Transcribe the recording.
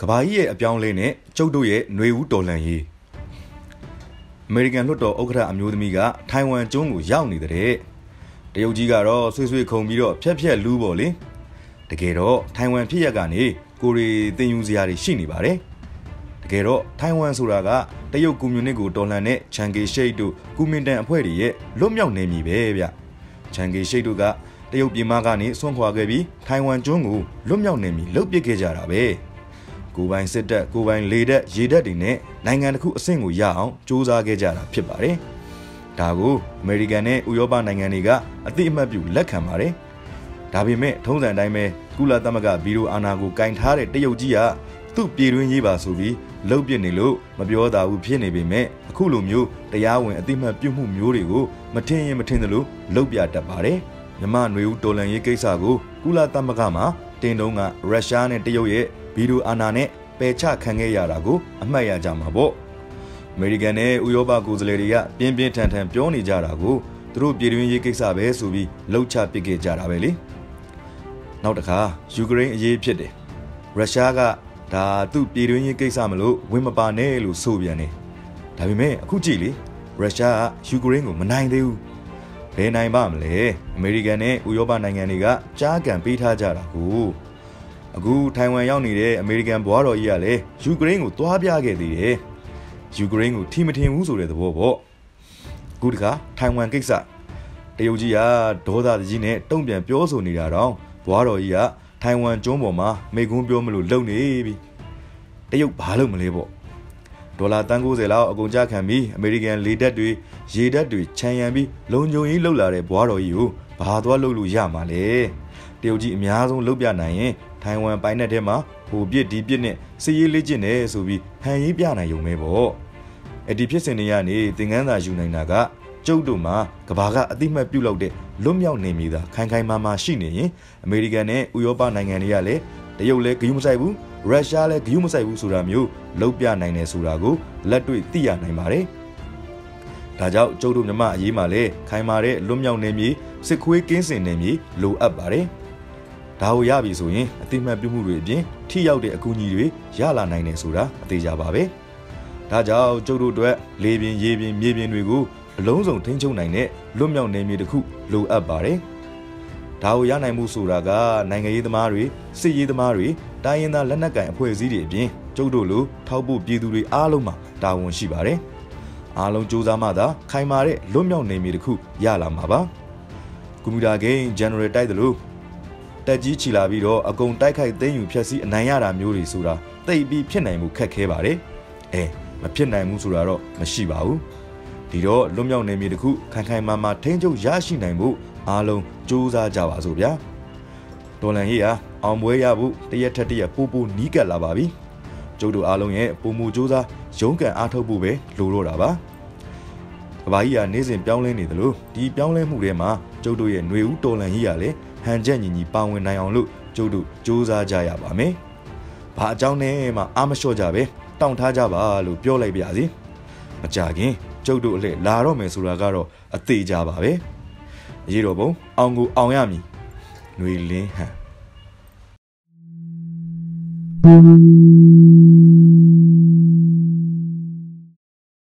ကဘာကြီးရဲ့အပြောင်းလဲနဲ့ကျုပ်တို့ရဲ့ຫນွေဦးတော်လှန်ရေးအမေရိကန်လွှတ်တော်ဥက္ကဋ္ဌအမျိုးသမီးကထိုင်ဝမ်ကျွန်းကိုရောက်နေတဲ့တရုတ်ကြီးကတော့ဆွေးဆွေးခုံပြီးတော့ဖြက်ဖြက်လူးပေါ့လေတကယ်တော့ထိုင်ဝမ်ဖြစ်ရက်ကနေကိုရီတင်ယူစရာတွေရှိနေပါတယ်တကယ်တော့ထိုင်ဝမ်ဆိုတာကတရုတ်ကွန်မြူနစ်ကိုတော်လှန်တဲ့ချန်ဂေရှိတ်တို့ကွန်မင်တန်အဖွဲ့တွေရဲ့လွတ်မြောက်နေမည်ပဲဗျချန်ဂေရှိတ်တို့က တရုတ်ပြည်မကနေဆွန့်ခွာခဲ့ပြီးထိုင်ဝမ်ကျွန်းကိုလွတ်မြောက်နေမည်လှုပ်ပစ်ခဲ့ကြတာပဲကိုပိုင်စစ်တပ်ကိုပိုင်လေတပ်ရေတပ်တွေနဲ့နိုင်ငံတစ်ခုအဆင့်ကိုရအောင်စ조사ခဲ့ကြတာဖြစ်ပါတယ်ဒါကိုအမေရိကန်နဲ့ဥရောပနိုင်ငံတွေကအသိအမှတ်ပြုလက်ခံပါတယ်ဒါပေမဲ့ထုံးစံအတိုင်းပဲကုလသမဂ္ဂဗီဒီယိုအာဏာကိုကင်ထားတဲ့တရုတ်ကြီးကသူ့ပြည်တွင်းရေးပါဆိုပြီးလှုပ်ပြနေလို့မပြောတာဘူးဖြစ်နေပေမဲ့အခုလိုမျိုးတရားဝင်အသိမှတ်ပြုမှုမျိုးတွေကိုမထင်ရင်မထင်သလိုလှုပ်ပြတတ်ပါတယ် မြမနွေဦးတော်လန်ရေးကိစ္စကိုကုလသမဂ္ဂမှာတင်တုံးကရုရှားနဲ့တရုတ်ရဲ့ဗီဒီယိုအာဏာနဲ့ပယ်ချခံခဲ့ရတာကိုအမှတ်ရကြမှာပေါ့အမေရိကန်နဲ့ဥရောပကိုယ်စားလှယ်တွေကပြင်းပြင်းထန်ထန်ပြောနေကြတာကိုသူတို့ပြည်တွင်းရေးကိစ္စပဲဆိုပြီးလှုပ်ချပစ်ခဲ့ကြတာပဲလေနောက်တစ်ခါယူကရိန်းအရေးဖြစ်တယ်ရုရှားကဒါသူ့ပြည်တွင်းရေးကိစ္စမလို့ဝင်မပါနဲ့လို့ဆိုပြန်တယ်ဒါပေမဲ့အခုကြည့်လေရုရှားကယူကရိန်းကိုမနိုင်သေးဘူး ဘယ်နိုင်ပါမလဲအမေရိကန်နဲ့ဥရောပနိုင်ငံတွေကကြားကန်ပေးထားကြတာကိုအခုထိုင်ဝမ်ရောက်နေတဲ့အမေရိကန်ဘွားတော်ကြီးကလည်းယူကရိန်းကိုတွားပြခဲ့သေးတယ်ယူကရိန်းကိုထိမထင်ဘူးဆိုတဲ့သဘောပေါ့အခုတခါထိုင်ဝမ်ကိစ္စတရုတ်ကြီးကဒေါသကြီးနဲ့တုံ့ပြန်ပြောဆိုနေတာတော့ဘွားတော်ကြီးကထိုင်ဝမ်ကျွန်းပေါ်မှာမိကုန်းပြောမလို့လုံနေပြီတရုတ်ဘာလို့မလဲပေါ့ ဒေါ်လာတန်း90လောက်အကုန်ကြခံပြီးအမေရိကန်လေတပ်တွေရေတပ်တွေခြံရံပြီးလုံခြုံရေးလှုပ်လာတဲ့ဘွားတော်ကြီးကိုဘာသွားလှုပ်လို့ရမှာလဲတရုတ်ကြီးအများဆုံးလှုပ်ပြနိုင်ရင်ထိုင်ဝမ်ပိုင်းနယ်ထဲမှာဟိုပြစ်ဒီပြစ်နဲ့စီရေးလေးကျင့်တယ်ဆိုပြီးဟန်ရေးပြနိုင်ုံပဲပေါ့အဲ့ဒီဖြစ်စဉ်တွေကနေသင်ခန်းစာယူနိုင်တာကကျုပ်တို့မှာကဘာကအတိမတ်ပြုတ်လောက်တဲ့လွတ်မြောက်နေမိတာခိုင်ခိုင်မာမာရှိနေရင်အမေရိကန်နဲ့ဥရောပနိုင်ငံတွေကလည်းတရုတ်လည်းဂရုမစိုက်ဘူး ရုရှားလည်းဂရုမစိုက်ဘူးဆိုတာမျိုးလုံးပြနိုင်တယ်ဆိုတာကိုလက်တွေ့သိရနိုင်ပါတယ်ဒါကြောင့်ကျုပ်တို့မြမအရေးမှာလည်းခိုင်မာတဲ့လွတ်မြောက်နေမြေစစ်ခွေးကင်းစင်နေမြေလိုအပ်ပါတယ်ဒါကိုရပြီဆိုရင်အတိမတ်ပြုမှုတွေအပြင်ထိရောက်တဲ့အကူအညီတွေရလာနိုင်တယ်ဆိုတာအသေးချပါပဲဒါကြောင့်ကျုပ်တို့အတွက်လေပြင်းရေပြင်းမြေပြင်းတွေကိုအလုံးစုံထိန်းချုပ်နိုင်တဲ့လွတ်မြောက်နေမြေတစ်ခုလိုအပ်ပါတယ် ဒါကိုရနိုင်မှုဆိုတာကနိုင်ငံရေးသမားတွေစစ်ရေးသမားတွေတိုင်းရင်းသားလက်နက်ကိုင်အဖွဲ့အစည်းတွေအပြင်ကျုပ်တို့လိုထောက်ပို့ပြည်သူတွေအားလုံးမှာတာဝန်ရှိပါတယ်အားလုံးစူးစမ်းမှသာခိုင်မာတဲ့လွတ်မြောက်နေမြေတစ်ခုရလာမှာပါကွန်ပျူတာဂိမ်း general တိုက်တယ်လို့တက်ကြီးချီလာပြီးတော့အကုန်တိုက်ခိုက်သိမ်းယူဖျက်ဆီးအနိုင်ရတာမျိုးတွေဆိုတာသိပြီးဖြစ်နိုင်မှုခက်ခဲပါတယ်အဲမဖြစ်နိုင်ဘူးဆိုတာတော့မရှိပါဘူးဒီတော့လွတ်မြောက်နေမြေတစ်ခုခိုင်ခိုင်မာမာထိန်းချုပ်ရရှိနိုင်ဖို့ အားလုံးစူးစမ်းကြပါစို့ဗျာဒေါ်လန်ရေးဟာအောင်ပွဲရဖို့တရက်ထက်တရက်ပိုပိုနီးကပ်လာပါပြီကျုပ်တို့အားလုံးရဲ့ပုံမူစူးစမ်းရုန်းကန်အားထုတ်ဖို့ပဲလိုတော့တာပါကဘာကြီးကနေ့စဉ်ပြောင်းလဲနေတယ်လို့ဒီပြောင်းလဲမှုတွေမှာကျုပ်တို့ရဲ့ຫນွေဦးတော်လန်ကြီးကလည်းဟန်ချက်ညီညီပါဝင်နိုင်အောင်လို့ကျုပ်တို့စူးစမ်းကြရပါမယ်။ဘာအကြောင်းနဲ့မှအားမလျှော့ကြပဲတောင်းထားကြပါလို့ပြောလိုက်ပါစီ။မကြခင်ကျုပ်တို့အလှည့်လာတော့မယ်ဆိုတာကတော့အသေးကြပါပဲ။ ရေတော်ဘုံအောင်ကိုအောင်ရမည်။ຫນွေလင်းဟန်